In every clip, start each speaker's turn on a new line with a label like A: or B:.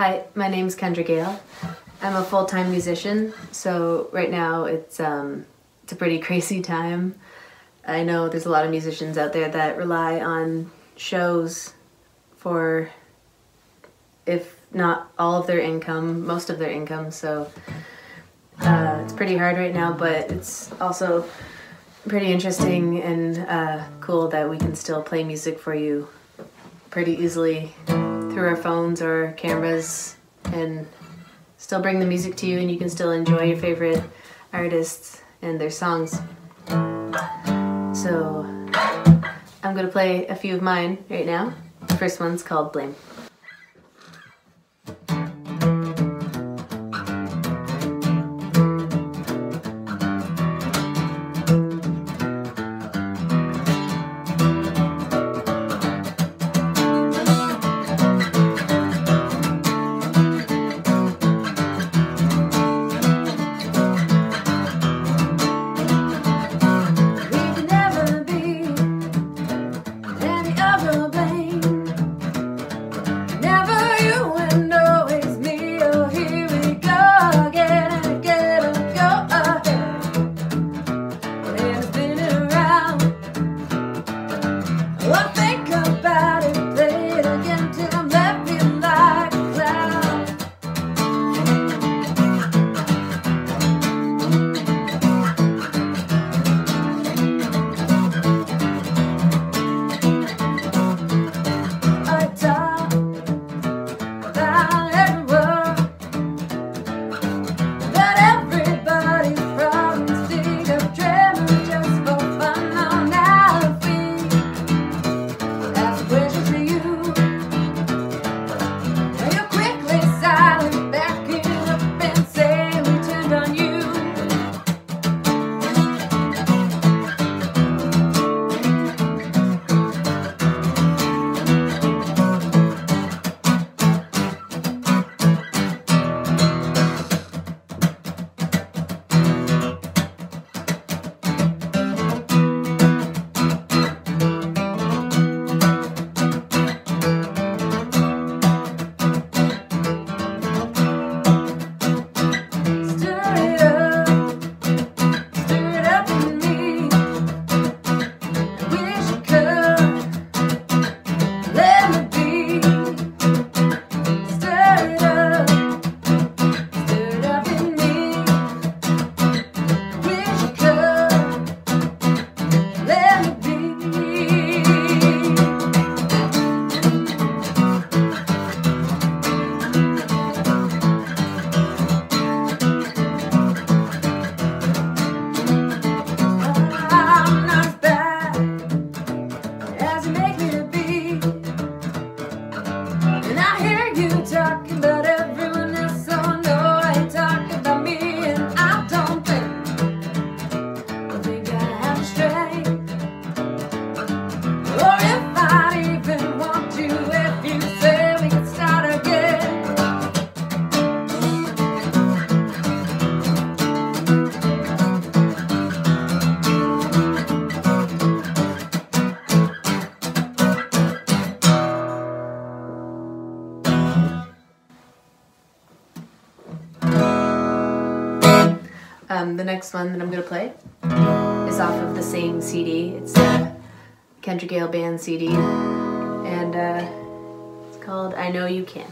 A: Hi, my name's Kendra Gale. I'm a full-time musician, so right now it's um, it's a pretty crazy time. I know there's a lot of musicians out there that rely on shows for, if not all of their income, most of their income. So uh, it's pretty hard right now, but it's also pretty interesting and uh, cool that we can still play music for you pretty easily through our phones or cameras and still bring the music to you and you can still enjoy your favorite artists and their songs. So I'm gonna play a few of mine right now. The first one's called Blame. Um, the next one that I'm going to play is off of the same CD. It's a Kendra Gale Band CD, and uh, it's called I Know You Can.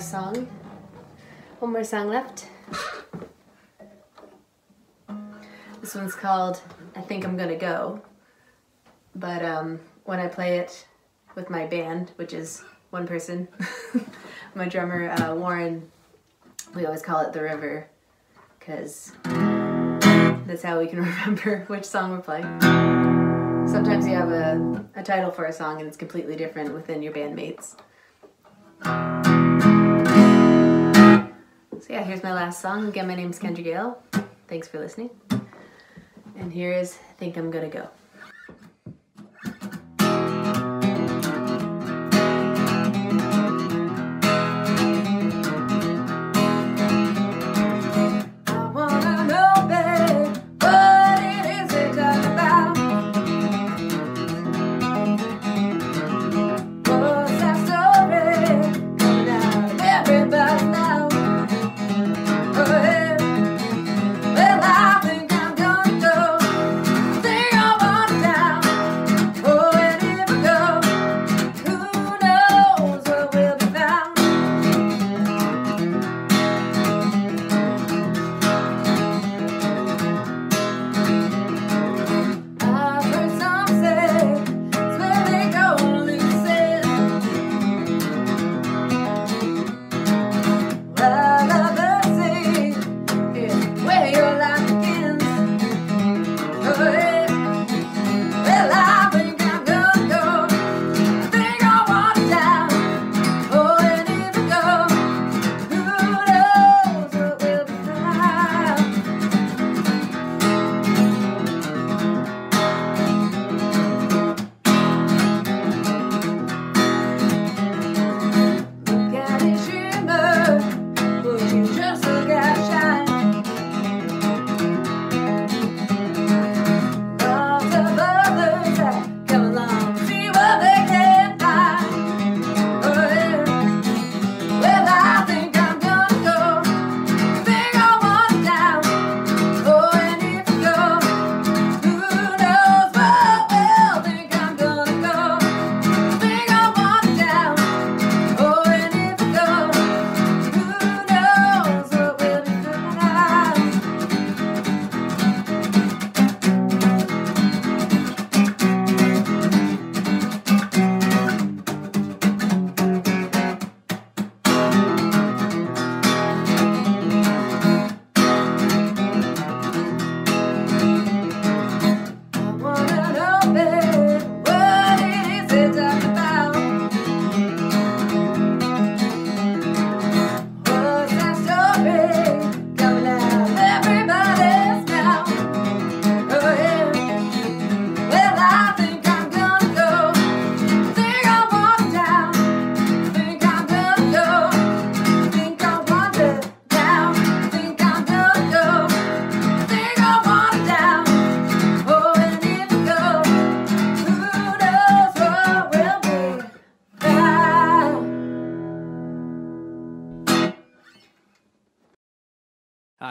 A: Song. One more song left. This one's called I Think I'm Gonna Go. But um, when I play it with my band, which is one person, my drummer uh, Warren, we always call it The River because that's how we can remember which song we're playing. Sometimes you have a, a title for a song and it's completely different within your bandmates. So yeah, here's my last song. Again, my name's Kendra Gale. Thanks for listening. And here is I Think I'm Gonna Go.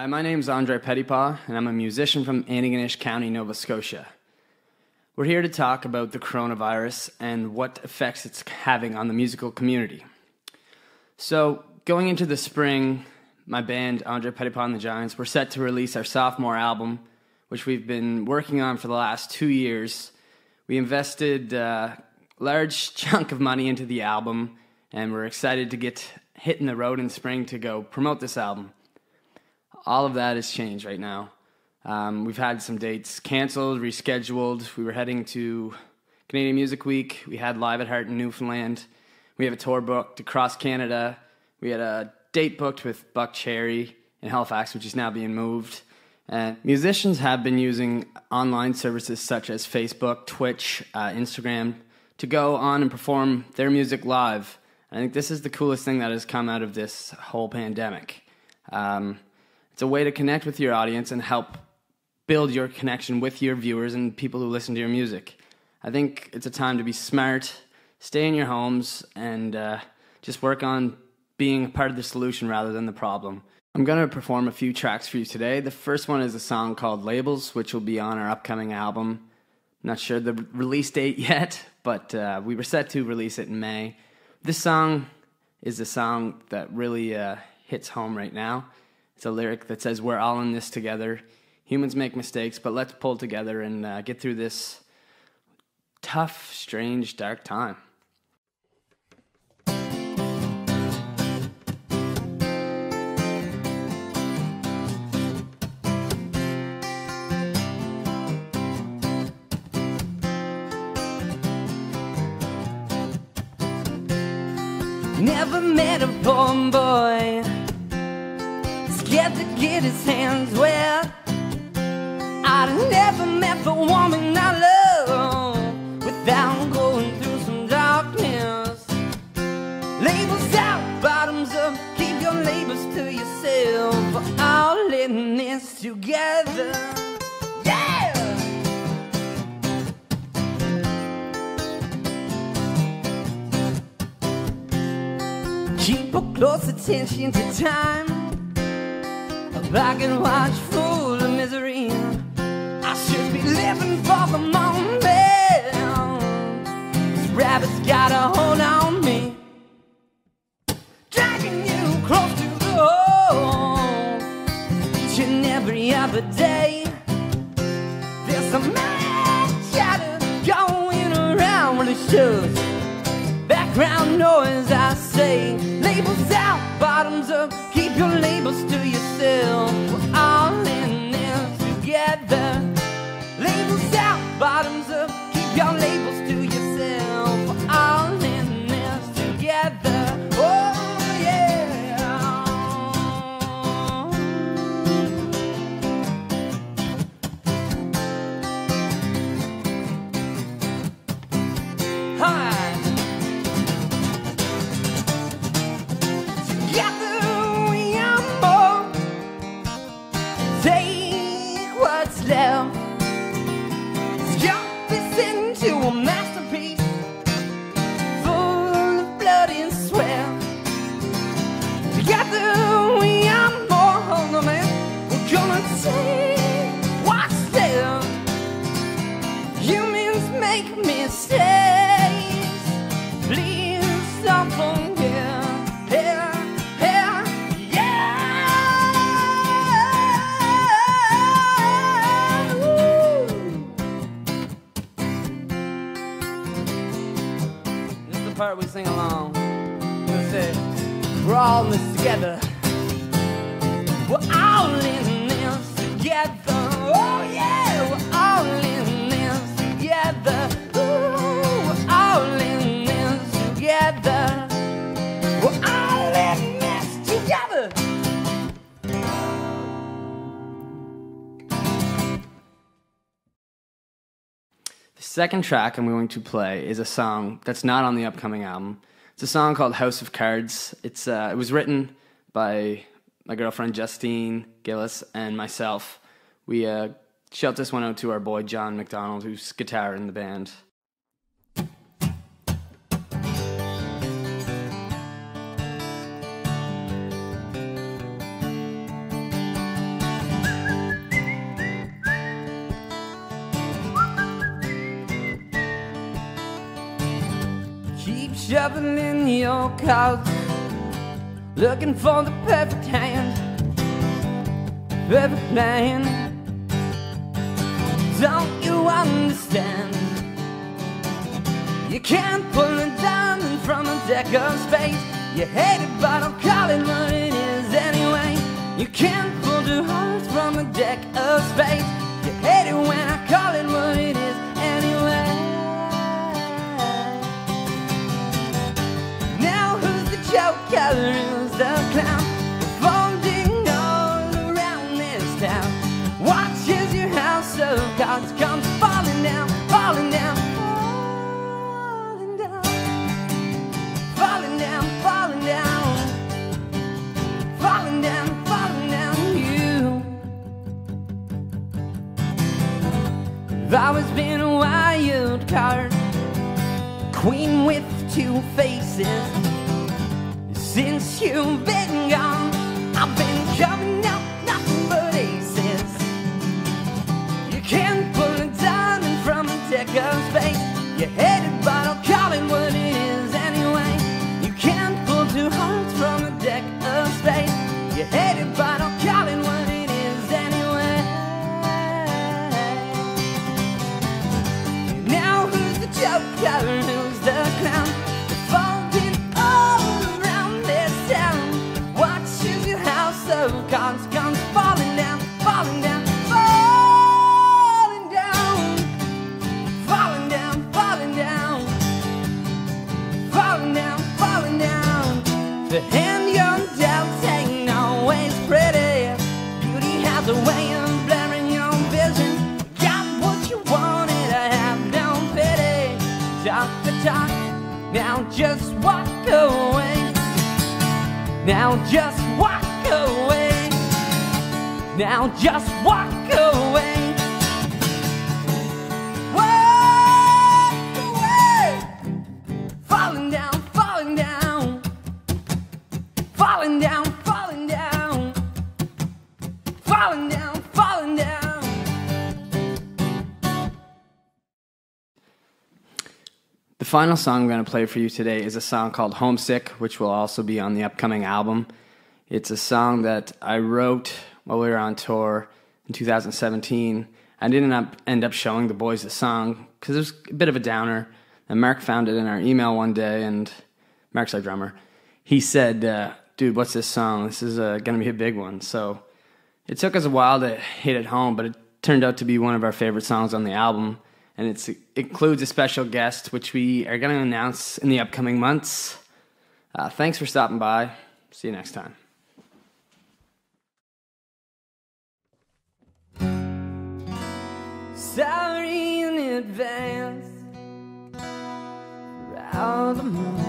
B: My name is Andre Pettipas, and I'm a musician from Antigonish County, Nova Scotia. We're here to talk about the coronavirus and what effects it's having on the musical community. So, going into the spring, my band, Andre Pettipas and the Giants, we're set to release our sophomore album, which we've been working on for the last two years. We invested a large chunk of money into the album, and we're excited to get hitting the road in spring to go promote this album all of that has changed right now. Um, we've had some dates canceled, rescheduled. We were heading to Canadian Music Week. We had Live at Heart in Newfoundland. We have a tour booked across Canada. We had a date booked with Buckcherry in Halifax, which is now being moved. And musicians have been using online services such as Facebook, Twitch, uh, Instagram to go on and perform their music live. I think this is the coolest thing that has come out of this whole pandemic. Um, it's a way to connect with your audience and help build your connection with your viewers and people who listen to your music. I think it's a time to be smart, stay in your homes, and uh, just work on being part of the solution rather than the problem. I'm going to perform a few tracks for you today. The first one is a song called Labels, which will be on our upcoming album. not sure the release date yet, but uh, we were set to release it in May. This song is a song that really uh, hits home right now. It's a lyric that says, We're all in this together. Humans make mistakes, but let's pull together and uh, get through this tough, strange, dark time.
C: Never met a poor boy Scared to get his hands wet I'd never met a woman I love Without going through some darkness Labels out, bottoms up Keep your labels to yourself We're all in this together Yeah! Keep a close attention to time. I can watch full of misery. I should be living for the moment. This rabbit's got a hold on me, dragging you close to the hole. Each and every other day, there's a mad chatter going around when it shows background noise I say Labels out, bottoms up Keep your labels to yourself. We're all in this together. Labels out, bottoms up Keep your labels together. We're all in this together.
B: The second track I'm going to play is a song that's not on the upcoming album. It's a song called House of Cards. It's uh, it was written by my girlfriend Justine Gillis and myself. We uh, shout this one out to our boy John McDonald, who's guitar in the band.
C: Shoveling your cards, looking for the perfect hand, perfect man. Don't you understand? You can't pull a diamond from a deck of spades. You hate it, but I'll call it what it is anyway. You can't pull two hearts from a deck of spades. You hate it when of cards comes falling down, falling down, falling down, falling down, falling down, falling down, falling down. You. I've always been a wild card queen with two faces. Since you've been ganz, ganz Now just walk away. Walk away. Falling down, falling down. Falling down, falling down. Falling down, falling down.
B: The final song I'm going to play for you today is a song called Homesick, which will also be on the upcoming album. It's a song that I wrote while we were on tour in 2017. I didn't end up showing the boys the song because it was a bit of a downer. And Mark found it in our email one day, and Mark's our drummer. He said, uh, Dude, what's this song? This is uh, going to be a big one. So it took us a while to hit it home, but it turned out to be one of our favorite songs on the album. And it's, it includes a special guest, which we are going to announce in the upcoming months. Uh, thanks for stopping by. See you next time.
C: Sorry in advance for all the mornings